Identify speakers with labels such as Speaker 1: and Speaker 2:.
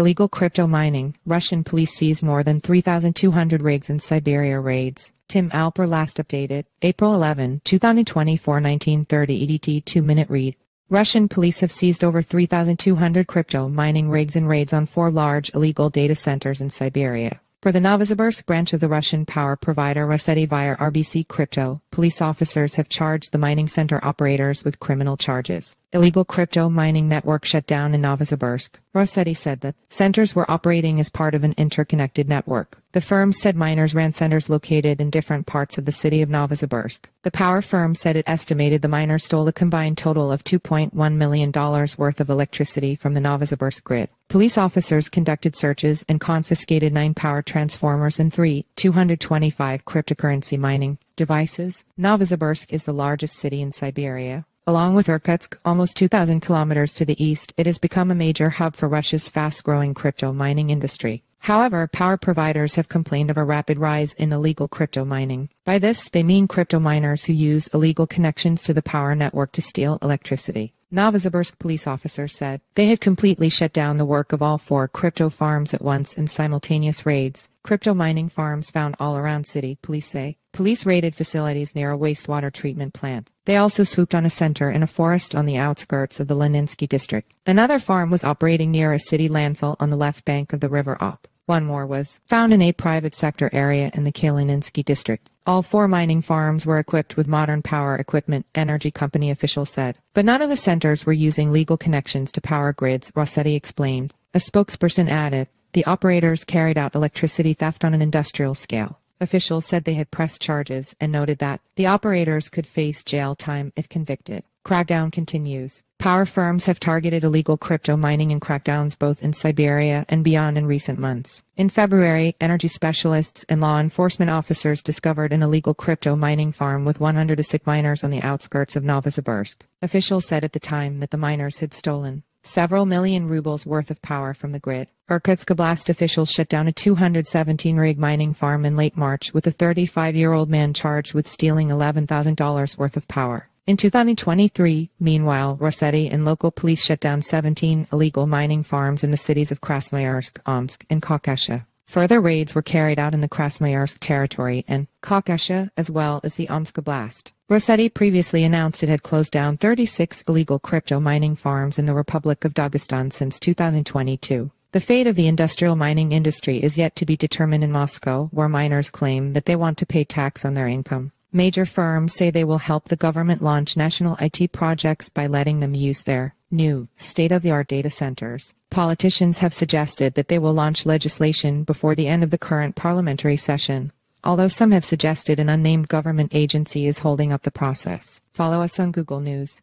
Speaker 1: Illegal crypto mining. Russian police seize more than 3,200 rigs in Siberia raids. Tim Alper last updated. April 11, 2024 1930 EDT 2-minute read. Russian police have seized over 3,200 crypto mining rigs and raids on four large illegal data centers in Siberia. For the Novosibirsk branch of the Russian power provider Rosseti via RBC Crypto, police officers have charged the mining center operators with criminal charges. Illegal crypto mining network shut down in Novosibirsk. Rosseti said that centers were operating as part of an interconnected network. The firm said miners ran centers located in different parts of the city of Novosibirsk. The power firm said it estimated the miners stole a combined total of $2.1 million worth of electricity from the Novosibirsk grid. Police officers conducted searches and confiscated nine power transformers and three 225 cryptocurrency mining devices. Novosibirsk is the largest city in Siberia. Along with Irkutsk, almost 2,000 kilometers to the east, it has become a major hub for Russia's fast-growing crypto mining industry. However, power providers have complained of a rapid rise in illegal crypto mining. By this, they mean crypto miners who use illegal connections to the power network to steal electricity. Novosibirsk police officers said they had completely shut down the work of all four crypto farms at once in simultaneous raids. Crypto mining farms found all around city, police say. Police raided facilities near a wastewater treatment plant. They also swooped on a center in a forest on the outskirts of the Leninsky district. Another farm was operating near a city landfill on the left bank of the river Ob. One more was found in a private sector area in the Kalininsky district. All four mining farms were equipped with modern power equipment, energy company officials said. But none of the centers were using legal connections to power grids, Rosseti explained. A spokesperson added, the operators carried out electricity theft on an industrial scale. Officials said they had pressed charges and noted that the operators could face jail time if convicted. Crackdown continues. Power firms have targeted illegal crypto mining and crackdowns both in Siberia and beyond in recent months. In February, energy specialists and law enforcement officers discovered an illegal crypto mining farm with 100 ASIC miners on the outskirts of Novosibirsk. Officials said at the time that the miners had stolen several million rubles worth of power from the grid. Irkutsk Oblast officials shut down a 217 rig mining farm in late March with a 35 year old man charged with stealing $11,000 worth of power. In 2023, meanwhile, Rosseti and local police shut down 17 illegal mining farms in the cities of Krasnoyarsk, Omsk, and Khakassia. Further raids were carried out in the Krasnoyarsk territory and Khakassia, as well as the Omsk Oblast. Rosseti previously announced it had closed down 36 illegal crypto mining farms in the Republic of Dagestan since 2022. The fate of the industrial mining industry is yet to be determined in Moscow, where miners claim that they want to pay tax on their income. Major firms say they will help the government launch national IT projects by letting them use their new state-of-the-art data centers. Politicians have suggested that they will launch legislation before the end of the current parliamentary session, although some have suggested an unnamed government agency is holding up the process. Follow us on Google News.